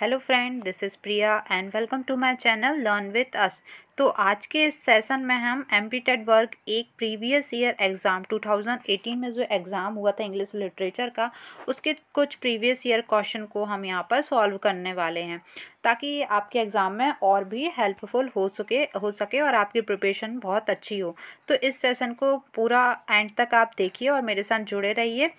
Hello friend, this is Priya and welcome to my channel learn with us. तो आज के इस session में हम एम पी टेट वर्क एक प्रीवियस ईयर एग्ज़ाम 2018 में जो एग्ज़ाम हुआ था इंग्लिश लिटरेचर का, उसके कुछ प्रीवियस ईयर क्वेश्चन को हम यहाँ पर सॉल्व करने वाले हैं, ताकि आपके एग्ज़ाम में और भी हेल्पफुल हो सके हो सके और आपकी प्रिपरेशन बहुत अच्छी हो। तो इस सेशन को पूरा एंड तक आप देखिए और मेरे साथ जुड़े रहिए।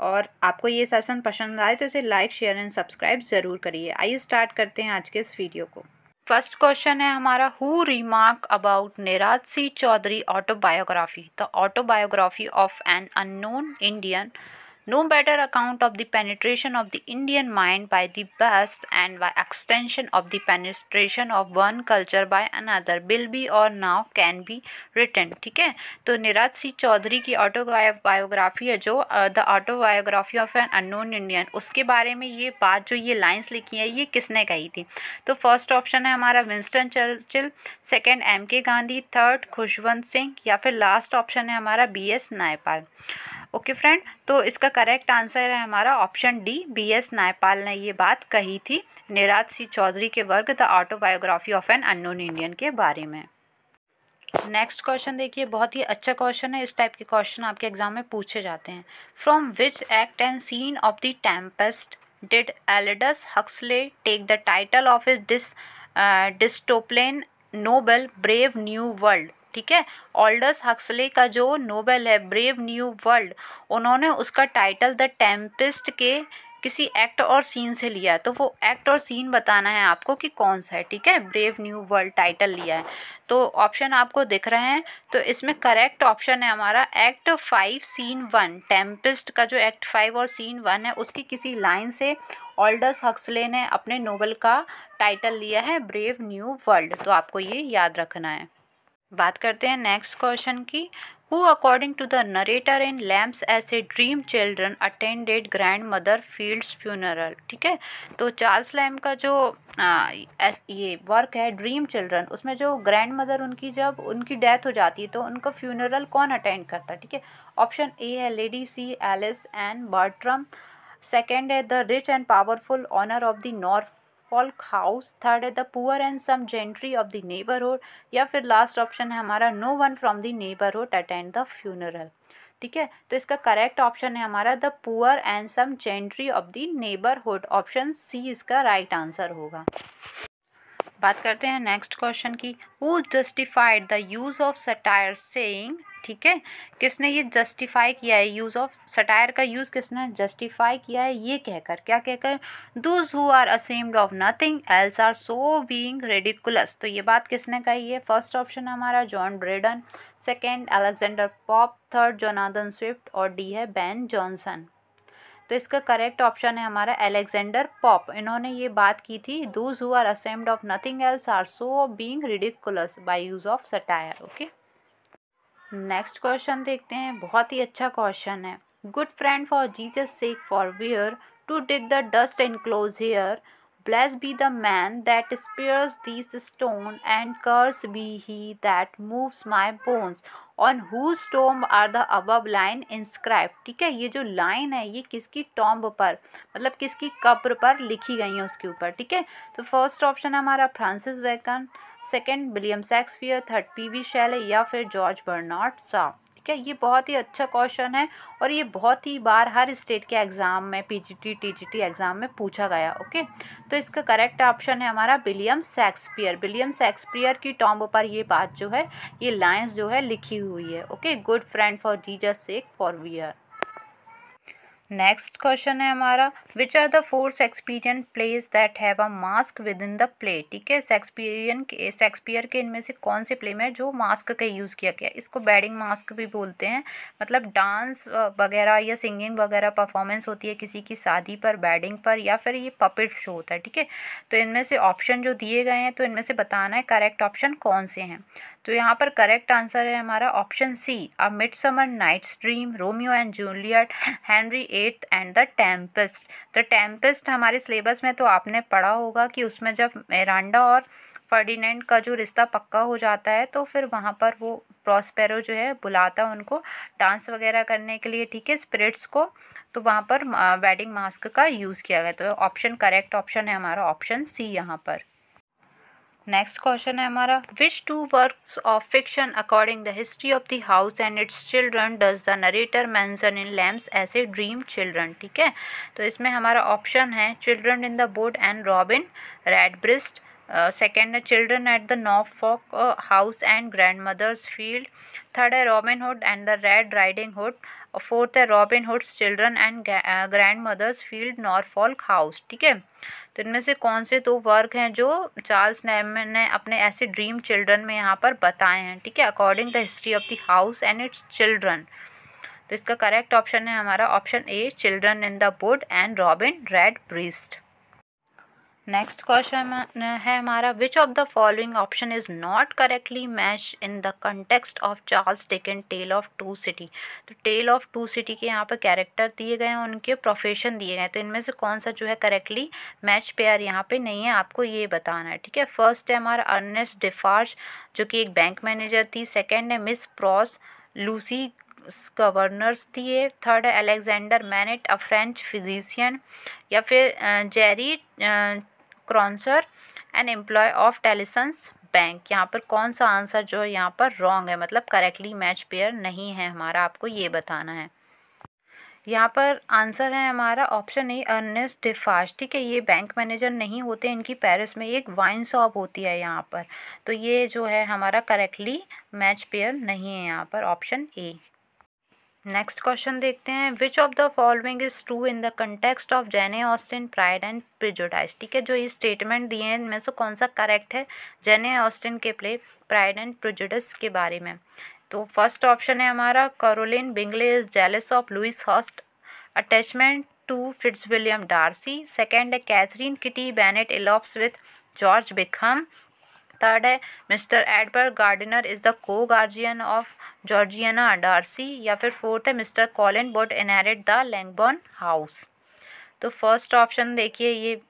और आपको ये सेशन पसंद आए तो इसे लाइक शेयर एंड सब्सक्राइब ज़रूर करिए। आइए स्टार्ट करते हैं आज के इस वीडियो को। फ़र्स्ट क्वेश्चन है हमारा who remark about Niraj C Chaudhuri autobiography the autobiography of an unknown Indian no better account of the penetration of the Indian mind by the West and by extension of the penetration of one culture by another will be or now can be written ठीक है तो eras C Chaudhary की autobiography है जो the autobiography of an unknown Indian उसके बारे में ये बात जो ये लाइंस लिखी है ये किसने कही थी तो फ़र्स्ट ऑप्शन है हमारा विंस्टन चर्चिल सेकेंड एम के गांधी थर्ड खुशवंत सिंह या फिर लास्ट ऑप्शन है हमारा B S Naipaul okay friend तो इसका करेक्ट आंसर है हमारा option D B S Naipaul ने ये बात कही थी निराज सिंह चौधरी के work the autobiography of an unknown Indian के बारे में। नेक्स्ट क्वेश्चन देखिए, बहुत ही अच्छा क्वेश्चन है, इस टाइप के क्वेश्चन आपके एग्ज़ाम में पूछे जाते हैं। From which act and scene of the Tempest did Aldous Huxley take the title of is dis dystopian novel Brave New World ठीक है? ऑल्डस हक्सले का जो नोबेल है, ब्रेव न्यू वर्ल्ड, उन्होंने उसका टाइटल द टेम्पिस्ट के किसी एक्ट और सीन से लिया है। तो वो एक्ट और सीन बताना है आपको कि कौन सा है, ठीक है? ब्रेव न्यू वर्ल्ड टाइटल लिया है। तो ऑप्शन आपको दिख रहे हैं। तो इसमें करेक्ट ऑप्शन है हमारा, act five scene one, Tempest का जो एक्ट फाइव और सीन वन है, उसकी किसी लाइन से ऑल्डस हक्सले ने अपने नोबल का टाइटल लिया है, ब्रेव न्यू वर्ल्ड। तो आपको ये याद रखना है। बात करते हैं नेक्स्ट क्वेश्चन की। Who according to the narrator in Lamb's essay Dream Children attended grandmother Field's funeral ठीक है? तो चार्ल्स लैम का जो आ, एस ये वर्क है ड्रीम चिल्ड्रन उसमें जो ग्रैंड मदर उनकी जब उनकी डेथ हो जाती है तो उनका फ्यूनरल कौन अटेंड करता है? ठीक है? ऑप्शन ए है Lady C Alice and Bertram second है the rich and powerful owner of the Norfolk house third है the poor and some gentry of the neighbourhood या फिर लास्ट ऑप्शन है हमारा no one from the neighbourhood attend the funeral ठीक है? तो इसका करेक्ट ऑप्शन है हमारा the poor and some gentry of the neighbourhood option C इसका राइट right आंसर होगा। बात करते हैं नेक्स्ट क्वेश्चन की। Who justified the use of satire saying ठीक है? किसने ये जस्टिफाई किया है यूज़ ऑफ़ सटायर का यूज़ किसने जस्टिफाई किया है? ये कहकर, क्या कहकर? Those who are ashamed of nothing else are so being ridiculous तो ये बात किसने कही है? फ़र्स्ट ऑप्शन हमारा John Dryden second Alexander Pope third Jonathan Swift और डी है बैन जॉनसन तो इसका करेक्ट ऑप्शन है हमारा एलेक्जेंडर पॉप इन्होंने ये बात की थी those who are ashamed of nothing else are so being ridiculous by use of satire okay next question देखते हैं, बहुत ही अच्छा क्वेश्चन है। Good friend for Jesus sake forbear to dig the dust enclosed here blest be the man that spares this stone and curst be he that moves my bones on who tomb are the above line inscribe ठीक है, ये जो line है, ये किसकी tomb पर मतलब किसकी कब्र पर लिखी गई है उसके ऊपर, ठीक है? तो फ़र्स्ट ऑप्शन हमारा Francis Bacon second William Shakespeare third P V Shelley या फिर जॉर्ज बर्नार्ड सा ठीक है, ये बहुत ही अच्छा क्वेश्चन है और ये बहुत ही बार हर स्टेट के एग्ज़ाम में पीजीटी टीजीटी एग्ज़ाम में पूछा गया ओके तो इसका करेक्ट ऑप्शन है हमारा विलियम शेक्सपियर विलियम शेक्सपियर की टॉम्ब पर ये बात जो है, ये लाइन्स जो है लिखी हुई है okay good friend for Jesus sake forbear next question है हमारा which are the four Shakespearean plays that have a mask within the play ठीक है शेक्सपीरियन के शेक्सपियर के इनमें से कौन से प्ले में जो मास्क का यूज़ किया गया इसको बैडिंग मास्क भी बोलते हैं। मतलब डांस वगैरह या सिंगिंग वगैरह परफॉर्मेंस होती है किसी की शादी पर बैडिंग पर या फिर ये पपेट शो होता है, ठीक है? तो इनमें से ऑप्शन जो दिए गए हैं तो इनमें से बताना है करेक्ट ऑप्शन कौन से हैं? तो यहाँ पर करेक्ट आंसर है हमारा option C A Midsummer Night's Dream Romeo and Juliet Henry eight and the Tempest the Tempest हमारे सिलेबस में तो आपने पढ़ा होगा कि उसमें जब मेरांडा और फर्डिनेंड का जो रिश्ता पक्का हो जाता है तो फिर वहाँ पर वो प्रॉस्पेरो जो है बुलाता उनको डांस वगैरह करने के लिए, ठीक है? स्पिरिट्स को तो वहाँ पर वेडिंग मास्क का यूज़ किया गया। तो ऑप्शन करेक्ट ऑप्शन है हमारा ऑप्शन सी यहाँ पर। नेक्स्ट क्वेश्चन है हमारा। Which two works of fiction according the history of the house and its children does the narrator mention in Lamb's essays dream children ठीक है? तो इसमें हमारा ऑप्शन है children in the board and Robin redbreast second है children at the Norfolk house and grandmother's field third है Robin Hood and the red riding hood fourth है Robin Hood's children and grandmother's field Norfolk house ठीक है? तो इनमें से कौन से दो वर्क हैं जो चार्ल्स नैमन ने अपने ऐसे ड्रीम चिल्ड्रन में यहाँ पर बताए हैं, ठीक है? According the history of the house and its children तो इसका करेक्ट ऑप्शन है हमारा option A children in the wood and Robin redbreast next question है हमारा which of the following option is not correctly match in the context of Charles Dickens tale of two city तो tale of two city के यहाँ पर character दिए गए हैं, उनके प्रोफेशन दिए गए तो इनमें से कौन सा जो है करेक्टली मैच पेयर यहाँ पे नहीं है, आपको ये बताना है, ठीक है? फ़र्स्ट है हमारा अर्नेस्ट डिफार्ज जो कि एक बैंक मैनेजर थी। सेकेंड है मिस प्रॉस लूसी गवर्नर्स थी ये थर्ड है Alexander Manette a French physician या फिर Jerry Cruncher an employ of Tellson's bank यहाँ पर कौन सा आंसर जो है यहाँ पर रॉन्ग है? मतलब करेक्टली मैच पेयर नहीं है हमारा, आपको ये बताना है। यहाँ पर आंसर है हमारा ऑप्शन ए अर्नेस्ट डिफाश ठीक है, ये बैंक मैनेजर नहीं होते, इनकी पेरिस में एक वाइन शॉप होती है यहाँ पर। तो ये जो है हमारा करेक्टली मैच पेयर नहीं है यहाँ पर ऑप्शन ए नेक्स्ट क्वेश्चन देखते हैं. Which of the following is true in the context of Jane Austen Pride and Prejudice ठीक है, जो ये स्टेटमेंट दिए हैं, इनमें से कौन सा करेक्ट है? जेने ऑस्टिन के प्ले प्राइड एंड प्रिजुडिस के बारे में. तो फ़र्स्ट ऑप्शन है हमारा Caroline Bingley is jealous of Louis Hurst attachment to Fitzwilliam Darcy second है Catherine Kitty Bennet elopes with George Wickham third है। Mr Edward Gardiner is the co guardian of Georgiana, Darcy, या फिर fourth है, Mr Collin but inherit the Longbourn house. तो first option देखिए, ये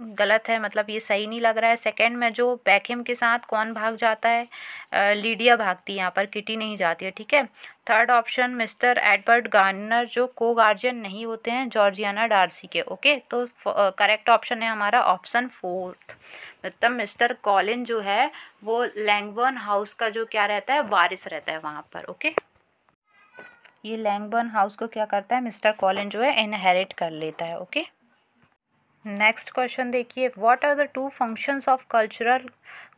गलत है मतलब ये सही नहीं लग रहा है। सेकंड में जो बैकहिम के साथ कौन भाग जाता है लीडिया भागती है, यहाँ पर किटी नहीं जाती है, ठीक है? Third option, Mr Edward Gardiner जो को गार्जियन नहीं होते हैं, जॉर्जियाना, डार्सी के, ओके? तो करेक्ट ऑप्शन है हमारा ऑप्शन फोर्थ। मतलब मिस्टर कॉलिन जो है, वो लैंगबर्न हाउस का जो क्या रहता है, वारिस रहता है वहाँ पर, ओके? ये लैंगबर्न हाउस को क्या करता है, मिस्टर कॉलिन जो है, इनहेरिट कर लेता है, ओके? नेक्स्ट क्वेश्चन देखिए what are the two functions of cultural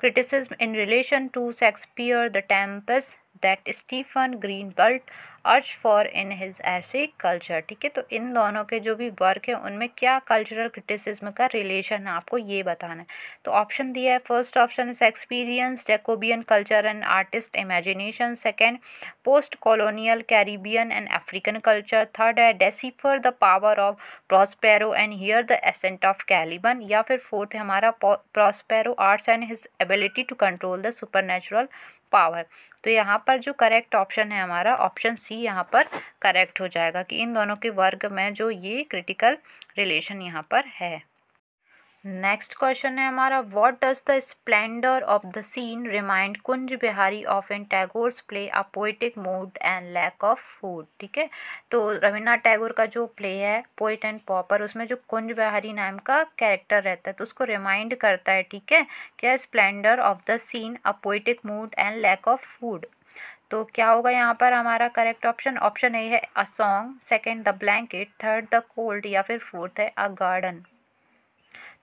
criticism in relation to Shakespeare the Tempest that Stephen Greenblatt urges for in his essay culture, ठीक है? तो इन दोनों के जो भी वर्क है, उनमें क्या कल्चरल क्रिटिसिज्म का रिलेशन है? आपको ये बताना है। तो ऑप्शन दिया है first option is experience Jacobean culture and artist imagination second post colonial Caribbean and African culture third है decipher the power of Prospero and hear the ascent of Caliban या फिर फोर्थ है, हमारा Prospero arts and his ability to control the super power. तो यहाँ पर जो correct option है हमारा ऑप्शन सी यहाँ पर करेक्ट हो जाएगा कि इन दोनों के वर्ग में जो ये क्रिटिकल रिलेशन यहाँ पर है। नेक्स्ट क्वेश्चन है हमारा what does the splendour of the scene remind Kunj Bihari of in Tagore's play a poetic mood and lack of food ठीक है? तो रविन्द्रनाथ टैगोर का जो प्ले है पोइट एंड पॉपर उसमें जो कुंज बिहारी नाम का कैरेक्टर रहता है तो उसको रिमाइंड करता है, ठीक है? क्या splendour of the scene a poetic mood and lack of food तो क्या होगा यहाँ पर हमारा करेक्ट ऑप्शन ऑप्शन ए है a song second the blanket third the cold या फिर फोर्थ है अ गार्डन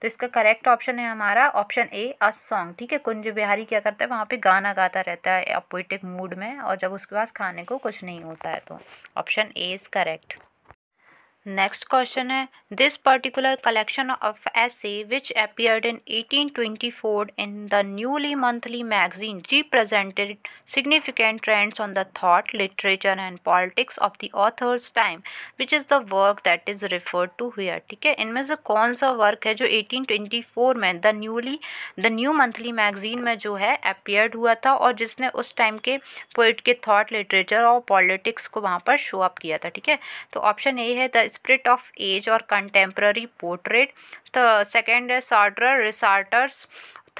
तो इसका करेक्ट ऑप्शन है हमारा ऑप्शन ए अ सॉन्ग ठीक है? कुंज बिहारी क्या करता है? वहाँ पे गाना गाता रहता है अपोइटिक मूड में, और जब उसके पास खाने को कुछ नहीं होता है तो option A is correct next question है this particular collection of essays which appeared in 1824 in the newly monthly magazine represented significant trends on the thought literature and politics of the author's time which is the work that is referred to here ठीक है? इनमें से कौन सा work है जो 1824 में the newly the new monthly magazine में जो है अपियर्ड हुआ था और जिसने उस टाइम के पोइट के थॉट लिटरेचर और पॉलिटिक्स को वहाँ पर शो अप किया था, ठीक है? तो ऑप्शन ए है the of age or contemporary portrait. The second is Sartre Resauters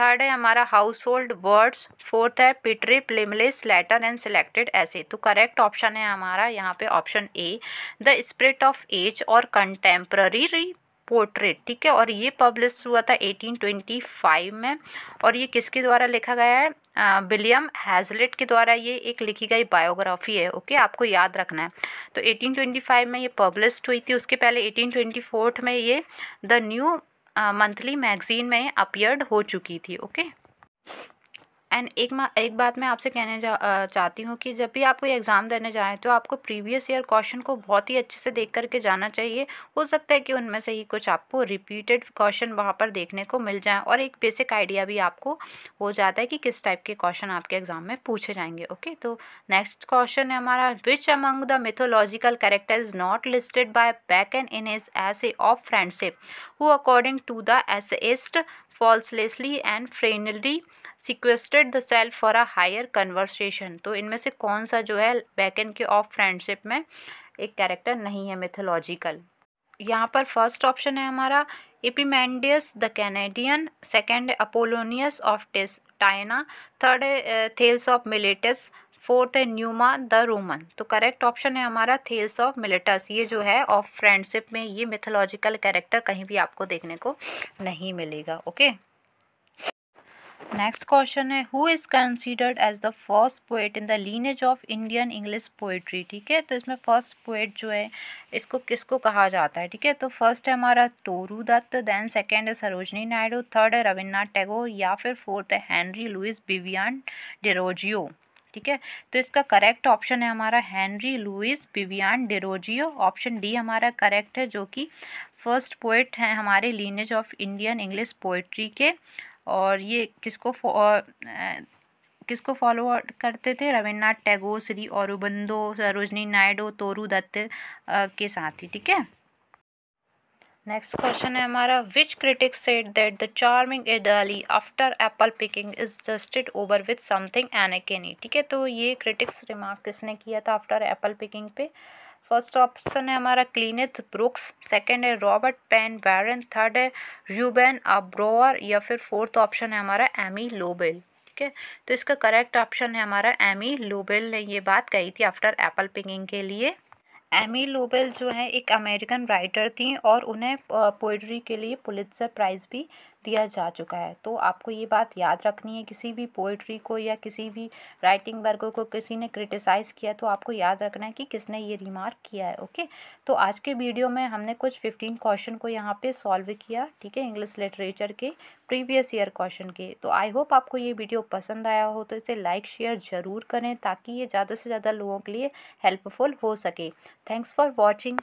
third है हमारा हाउस होल्ड वर्ड्स फोर्थ है poetry blameless letter and selected essays तो करेक्ट ऑप्शन है हमारा, यहाँ पे option A the spirit of age और कंटेम्प्ररी पोर्ट्रेट ठीक है? और ये पब्लिश हुआ था 1825 में. और ये किसके द्वारा लिखा गया है? विलियम हैजलेट के द्वारा ये एक लिखी गई बायोग्राफी है, ओके, आपको याद रखना है। तो 1825 में ये पब्लिश हुई थी, उसके पहले 1824 में ये द न्यू मंथली मैगजीन में अपियर्ड हो चुकी थी, ओके। एंड एक मा, एक बात मैं आपसे कहने जा चाहती हूँ कि जब भी आप कोई एग्ज़ाम देने जाएँ तो आपको प्रीवियस ईयर क्वेश्चन को बहुत ही अच्छे से देख करके जाना चाहिए। हो सकता है कि उनमें से ही कुछ आपको रिपीटेड क्वेश्चन वहाँ पर देखने को मिल जाए और एक बेसिक आइडिया भी आपको हो जाता है कि किस टाइप के क्वेश्चन आपके एग्ज़ाम में पूछे जाएँगे ओके तो नेक्स्ट क्वेश्चन है हमारा which among the mythological character is not listed by Bacon in his a of friendship who according to the essayist falsely and friendly sequestered the self for a higher conversation तो इनमें से कौन सा जो है bacon के of friendship में एक कैरेक्टर नहीं है मिथोलॉजिकल यहाँ पर फ़र्स्ट ऑप्शन है हमारा Epimenides the Canadian second Apollonius of Tyana third है थेल्स ऑफ़ मिलेटस फोर्थ है न्यूमा द रोमन तो करेक्ट ऑप्शन है हमारा थेल्स ऑफ़ मिलेटस ये जो है ऑफ़ फ्रेंडशिप में ये मिथोलॉजिकल कैरेक्टर कहीं भी आपको देखने को नहीं मिलेगा ओके नेक्स्ट क्वेश्चन है who is considered as the first poet in the lineage of Indian English poetry ठीक है तो इसमें फ़र्स्ट पोएट जो है, इसको किसको कहा जाता है? ठीक है तो फ़र्स्ट है हमारा तोरू दत्त देन सेकेंड है सरोजनी नायडू थर्ड है रविन्द्रनाथ टैगोर, या फिर फोर्थ है हैंनरी लुइस बिवियान डेरोजियो ठीक है तो इसका करेक्ट ऑप्शन है हमारा Henry Louis Vivian Derozio option D हमारा करेक्ट है, जो कि फ़र्स्ट पोइट हैं हमारे lineage of Indian English poetry के। और ये किसको किसको फॉलो करते थे? रविन्द्रनाथ टैगोर, श्री औरबंदो सरोजनी नायडू, तोरू दत्त के साथ ही, ठीक है? नेक्स्ट क्वेश्चन है हमारा which critic said that the charming idyll after apple picking is dusted over with something uncanny ठीक है तो ये क्रिटिक्स रिमार्क किसने किया था आफ्टर एप्पल पिकिंग पे? फ़र्स्ट ऑप्शन है हमारा क्लीनिथ ब्रुक्स सेकंड है रॉबर्ट पेन बैरन थर्ड है र्यूबेन अब्रोअर या फिर फोर्थ ऑप्शन है हमारा एमी लोबेल ठीक है? तो इसका करेक्ट ऑप्शन है हमारा एमी लोबेल ने ये बात कही थी आफ्टर एप्पल पिकिंग के लिए। एमी लोबेल जो है, एक अमेरिकन राइटर थी और उन्हें पोइट्री के लिए पुलित्सर प्राइज़ भी दिया जा चुका है। तो आपको ये बात याद रखनी है, किसी भी पोइट्री को या किसी भी राइटिंग वर्क को किसी ने क्रिटिसाइज़ किया तो आपको याद रखना है कि किसने ये रिमार्क किया है ओके तो आज के वीडियो में हमने कुछ फिफ्टीन क्वेश्चन को यहाँ पे सॉल्व किया, ठीक है इंग्लिश लिटरेचर के प्रीवियस ईयर क्वेश्चन के। तो आई होप आपको ये वीडियो पसंद आया हो तो इसे लाइक शेयर ज़रूर करें, ताकि ये ज़्यादा से ज़्यादा लोगों के लिए हेल्पफुल हो सके। Thanks for watching